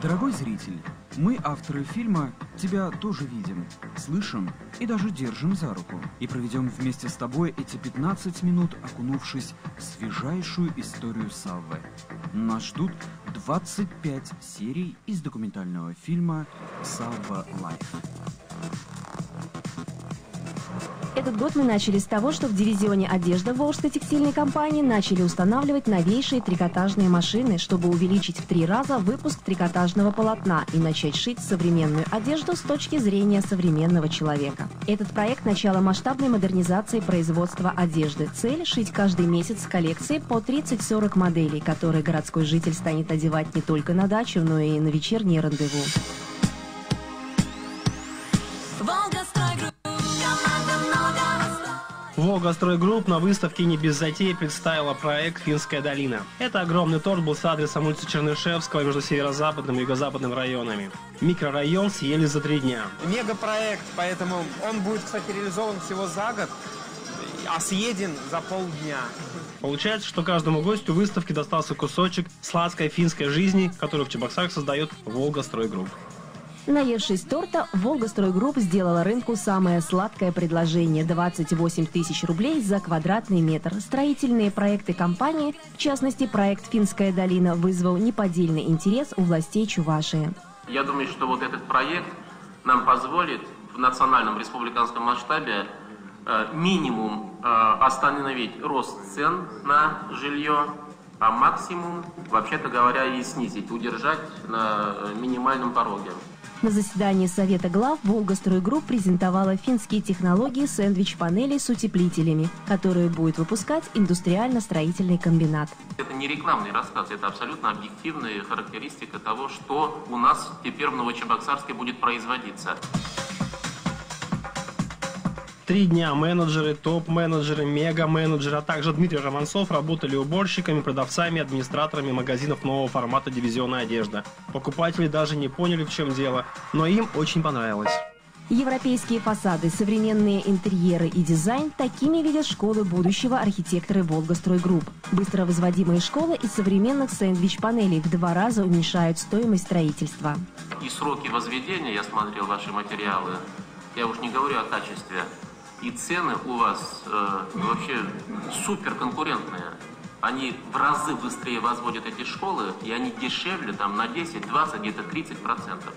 Дорогой зритель, мы, авторы фильма, тебя тоже видим, слышим и даже держим за руку. И проведем вместе с тобой эти 15 минут, окунувшись в свежайшую историю Саввы. Нас ждут 25 серий из документального фильма «Савва Life». Этот год мы начали с того, что в дивизионе одежда Волжской текстильной компании начали устанавливать новейшие трикотажные машины, чтобы увеличить в три раза выпуск трикотажного полотна и начать шить современную одежду с точки зрения современного человека. Этот проект – начало масштабной модернизации производства одежды. Цель – шить каждый месяц коллекции по 30-40 моделей, которые городской житель станет одевать не только на дачу, но и на вечернее рандеву. Волгостройгрупп на выставке «Не без затей» представила проект «Финская долина». Это огромный торт был с адресом улицы Чернышевского между северо-западным и юго-западным районами. Микрорайон съели за три дня. Мегапроект, поэтому он будет, кстати, реализован всего за год, а съеден за полдня. Получается, что каждому гостю выставки достался кусочек сладкой финской жизни, которую в Чебоксарах создает Волгостройгрупп. Наевшись торта, «Волгостройгрупп» сделала рынку самое сладкое предложение – 28 тысяч рублей за квадратный метр. Строительные проекты компании, в частности, проект «Финская долина», вызвал неподдельный интерес у властей Чувашии. Я думаю, что вот этот проект нам позволит в национальном республиканском масштабе э, минимум э, остановить рост цен на жилье, а максимум, вообще-то говоря, и снизить, удержать на э, минимальном пороге. На заседании Совета глав «Волгостройгрупп» презентовала финские технологии сэндвич-панелей с утеплителями, которые будет выпускать индустриально-строительный комбинат. Это не рекламный рассказ, это абсолютно объективная характеристика того, что у нас теперь в Новочебоксарске будет производиться. Три дня менеджеры, топ-менеджеры, мега-менеджеры, а также Дмитрий Романцов работали уборщиками, продавцами, администраторами магазинов нового формата дивизиона одежда. Покупатели даже не поняли, в чем дело, но им очень понравилось. Европейские фасады, современные интерьеры и дизайн – такими видят школы будущего архитекторы «Волгостройгрупп». Быстро возводимые школы из современных сэндвич-панелей в два раза уменьшают стоимость строительства. И сроки возведения, я смотрел ваши материалы, я уж не говорю о качестве, и цены у вас э, вообще супер конкурентные. Они в разы быстрее возводят эти школы, и они дешевле там на 10, 20, где-то 30 процентов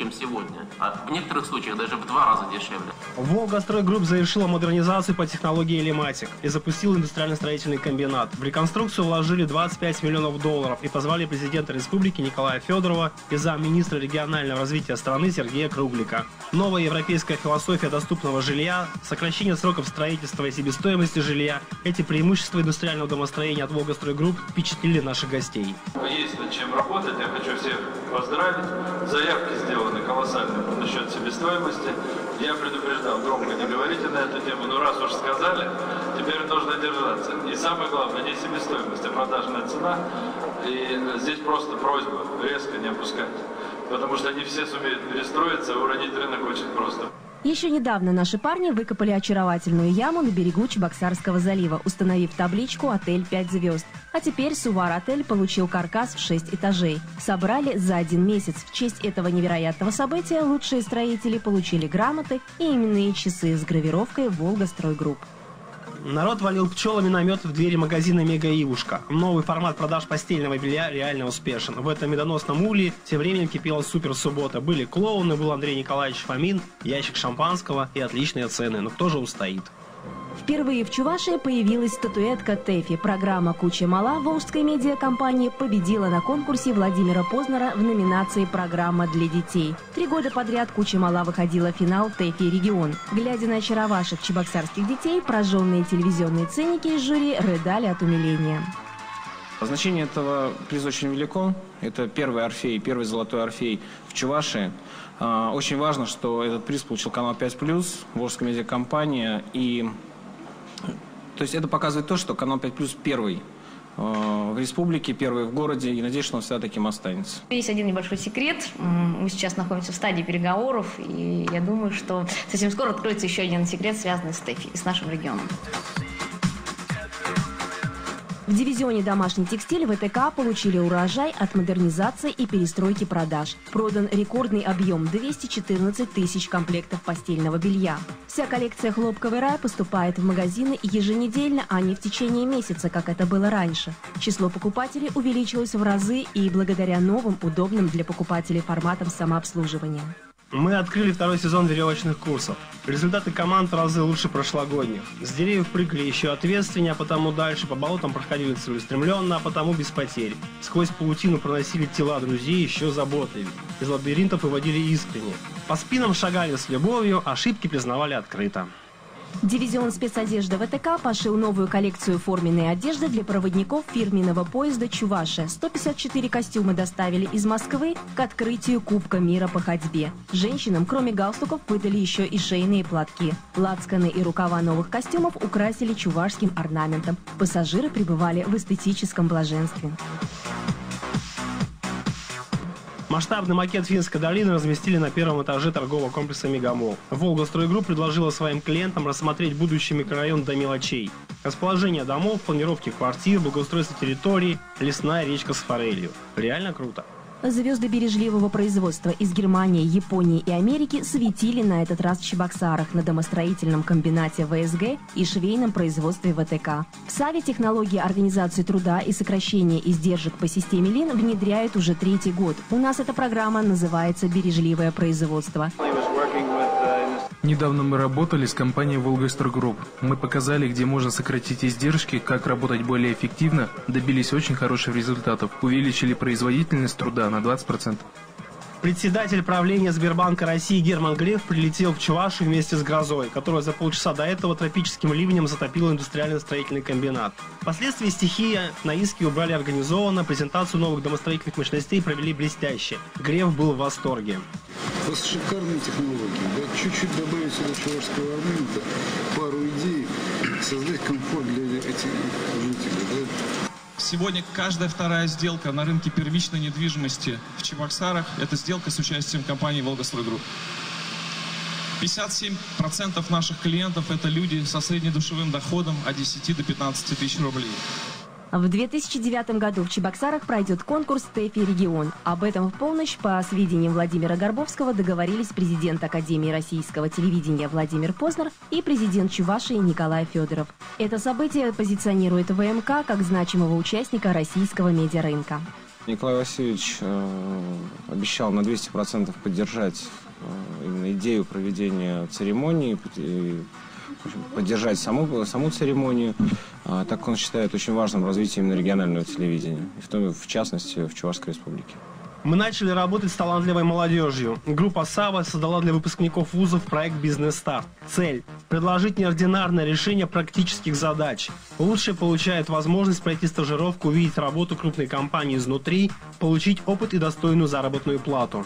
чем сегодня. А в некоторых случаях даже в два раза дешевле. Волгостройгрупп завершила модернизацию по технологии Элематик и запустил индустриально-строительный комбинат. В реконструкцию вложили 25 миллионов долларов и позвали президента республики Николая Федорова и замминистра регионального развития страны Сергея Круглика. Новая европейская философия доступного жилья, сокращение сроков строительства и себестоимости жилья – эти преимущества индустриального домостроения от Волгостройгрупп впечатлили наших гостей. Есть над чем работать. Я хочу всех поздравить. Заявки сделаны сделаны колоссальные насчет себестоимости. Я предупреждал, громко не говорите на эту тему, но раз уж сказали, теперь нужно держаться. И самое главное, не себестоимость, а продажная цена. И здесь просто просьба резко не опускать. Потому что не все сумеют перестроиться, а уронить рынок очень просто. Еще недавно наши парни выкопали очаровательную яму на берегу Чебоксарского залива, установив табличку «Отель 5 звезд». А теперь Сувар-отель получил каркас в 6 этажей. Собрали за один месяц. В честь этого невероятного события лучшие строители получили грамоты и именные часы с гравировкой «Волгостройгрупп». Народ валил пчелами намет в двери магазина «Мега Ивушка». Новый формат продаж постельного белья реально успешен. В этом медоносном уле тем временем кипела супер суббота. Были клоуны, был Андрей Николаевич Фомин, ящик шампанского и отличные цены. Но кто же устоит? Впервые в Чувашии появилась статуэтка ТЭФИ. Программа «Куча мала» волжской медиакомпании победила на конкурсе Владимира Познера в номинации «Программа для детей». Три года подряд «Куча мала» выходила в финал ТЭФИ «Регион». Глядя на очаровашек чебоксарских детей, прожженные телевизионные ценники из жюри рыдали от умиления. Значение этого приза очень велико. Это первый Орфей, первый золотой Орфей в Чувашии. А, очень важно, что этот приз получил канал 5+, Волжская медиакомпания. И, то есть это показывает то, что канал 5+, первый а, в республике, первый в городе, и надеюсь, что он всегда таким останется. Есть один небольшой секрет. Мы сейчас находимся в стадии переговоров, и я думаю, что совсем скоро откроется еще один секрет, связанный с ТЭФИ, с нашим регионом. В дивизионе «Домашний текстиль» ВТК получили урожай от модернизации и перестройки продаж. Продан рекордный объем – 214 тысяч комплектов постельного белья. Вся коллекция «Хлопковый рай» поступает в магазины еженедельно, а не в течение месяца, как это было раньше. Число покупателей увеличилось в разы и благодаря новым, удобным для покупателей форматам самообслуживания. Мы открыли второй сезон веревочных курсов. Результаты команд в разы лучше прошлогодних. С деревьев прыгали еще ответственнее, а потому дальше по болотам проходили целеустремленно, а потому без потерь. Сквозь паутину проносили тела друзей еще заботливее. Из лабиринтов выводили искренне. По спинам шагали с любовью, ошибки признавали открыто. Дивизион спецодежды ВТК пошил новую коллекцию форменной одежды для проводников фирменного поезда «Чуваша». 154 костюма доставили из Москвы к открытию Кубка мира по ходьбе. Женщинам, кроме галстуков, выдали еще и шейные платки. Лацканы и рукава новых костюмов украсили чувашским орнаментом. Пассажиры пребывали в эстетическом блаженстве. Масштабный макет Финской долины разместили на первом этаже торгового комплекса «Мегамол». «Волгостройгрупп» предложила своим клиентам рассмотреть будущий микрорайон до мелочей. Расположение домов, планировки квартир, благоустройство территорий, лесная речка с форелью. Реально круто. Звезды бережливого производства из Германии, Японии и Америки светили на этот раз в Чебоксарах на домостроительном комбинате ВСГ и швейном производстве ВТК. В САВе технологии организации труда и сокращения издержек по системе ЛИН внедряют уже третий год. У нас эта программа называется «Бережливое производство». Недавно мы работали с компанией «Волгостер Групп». Мы показали, где можно сократить издержки, как работать более эффективно, добились очень хороших результатов, увеличили производительность труда на 20%. Председатель правления Сбербанка России Герман Греф прилетел в Чувашию вместе с грозой, которая за полчаса до этого тропическим ливнем затопила индустриально-строительный комбинат. Последствия стихии на ИСКе убрали организованно, презентацию новых домостроительных мощностей провели блестяще. Греф был в восторге. Вас шикарные технологии. Да, чуть-чуть добавить сюда чувашского армента, пару идей, создать комфорт для этих жителей. Да? Сегодня каждая вторая сделка на рынке первичной недвижимости в Чебоксарах – это сделка с участием компании «Волгостройгрупп». 57% наших клиентов – это люди со среднедушевым доходом от 10 до 15 тысяч рублей. В 2009 году в Чебоксарах пройдет конкурс «ТЭФИ регион». Об этом в полночь, по сведениям Владимира Горбовского, договорились президент Академии российского телевидения Владимир Познер и президент Чувашии Николай Федоров. Это событие позиционирует ВМК как значимого участника российского медиарынка. Николай Васильевич э, обещал на 200% поддержать э, именно идею проведения церемонии, поддержать саму, саму церемонию, так как он считает очень важным развитие именно регионального телевидения, в, том, в частности в Чувашской республике. Мы начали работать с талантливой молодежью. Группа «Сава» создала для выпускников вузов проект «Бизнес-старт». Цель – предложить неординарное решение практических задач. Лучшие получают возможность пройти стажировку, увидеть работу крупной компании изнутри, получить опыт и достойную заработную плату.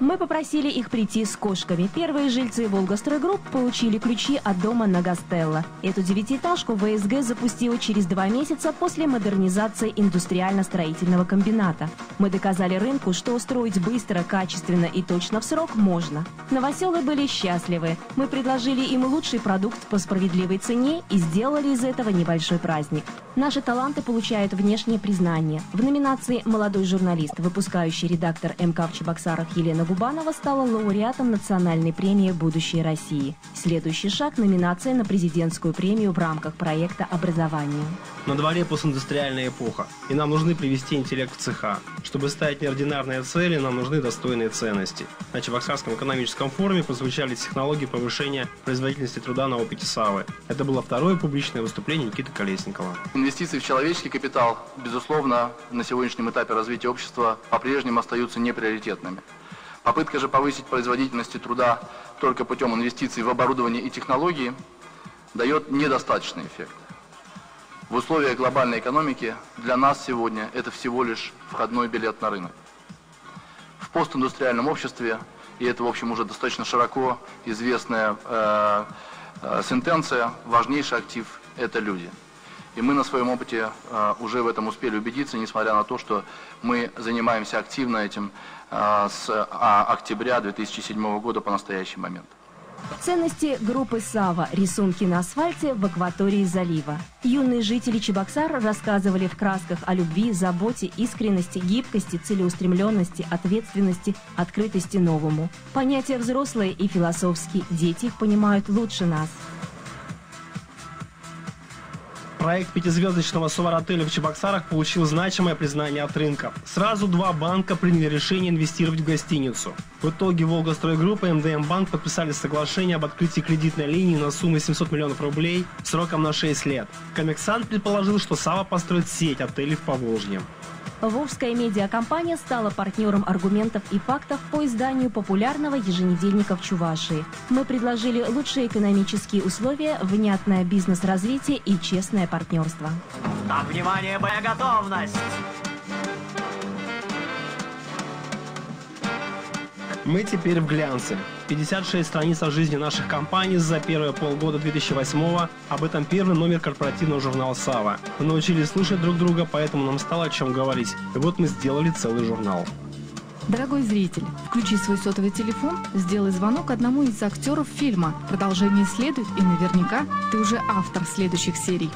Мы попросили их прийти с кошками. Первые жильцы Волгостройгрупп получили ключи от дома на Гастелло. Эту девятиэтажку ВСГ запустила через два месяца после модернизации индустриально-строительного комбината. Мы доказали рынку, что устроить быстро, качественно и точно в срок можно. Новоселы были счастливы. Мы предложили им лучший продукт по справедливой цене и сделали из этого небольшой праздник. Наши таланты получают внешнее признание. В номинации «Молодой журналист», выпускающий редактор МК в Чебоксарах Елена Губанова стала лауреатом национальной премии «Будущее России». Следующий шаг – номинация на президентскую премию в рамках проекта образования. На дворе постиндустриальная эпоха, и нам нужны привести интеллект в цеха. Чтобы ставить неординарные цели, нам нужны достойные ценности. На Чебоксарском экономическом форуме прозвучали технологии повышения производительности труда на опыте САВы. Это было второе публичное выступление Никиты Колесникова. Инвестиции в человеческий капитал, безусловно, на сегодняшнем этапе развития общества по-прежнему остаются неприоритетными. Попытка же повысить производительность труда только путем инвестиций в оборудование и технологии дает недостаточный эффект. В условиях глобальной экономики для нас сегодня это всего лишь входной билет на рынок. В постиндустриальном обществе, и это, в общем, уже достаточно широко известная э, э, сентенция, важнейший актив – это люди. И мы на своем опыте э, уже в этом успели убедиться, несмотря на то, что мы занимаемся активно этим а, с а, октября 2007 года по настоящий момент. Ценности группы «Сава. Рисунки на асфальте в акватории залива». Юные жители Чебоксар рассказывали в красках о любви, заботе, искренности, гибкости, целеустремленности, ответственности, открытости новому. Понятия взрослые и философские, дети их понимают лучше нас. Проект пятизвездочного Совар-отеля в Чебоксарах получил значимое признание от рынка. Сразу два банка приняли решение инвестировать в гостиницу. В итоге Волгостройгруппа и МДМ Банк подписали соглашение об открытии кредитной линии на сумму 700 миллионов рублей сроком на 6 лет. Коммерсант предположил, что Сава построит сеть отелей в Поволжье. Волжская медиакомпания стала партнером аргументов и фактов по изданию популярного еженедельника в Чувашии. Мы предложили лучшие экономические условия, внятное бизнес-развитие и честное партнерство. Так, внимание, боеготовность! Мы теперь в глянце. 56 страниц о жизни наших компаний за первые полгода 2008-го. Об этом первый номер корпоративного журнала «Сава». Мы научились слушать друг друга, поэтому нам стало о чем говорить. И вот мы сделали целый журнал. Дорогой зритель, включи свой сотовый телефон, сделай звонок одному из актеров фильма. Продолжение следует, и наверняка ты уже автор следующих серий.